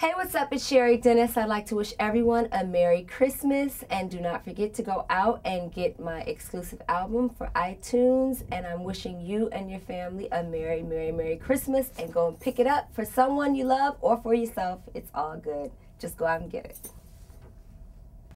Hey, what's up? It's Cheri Dennis. I'd like to wish everyone a Merry Christmas and do not forget to go out and get my exclusive album for iTunes. And I'm wishing you and your family a Merry, Merry, Merry Christmas and go and pick it up for someone you love or for yourself. It's all good. Just go out and get it.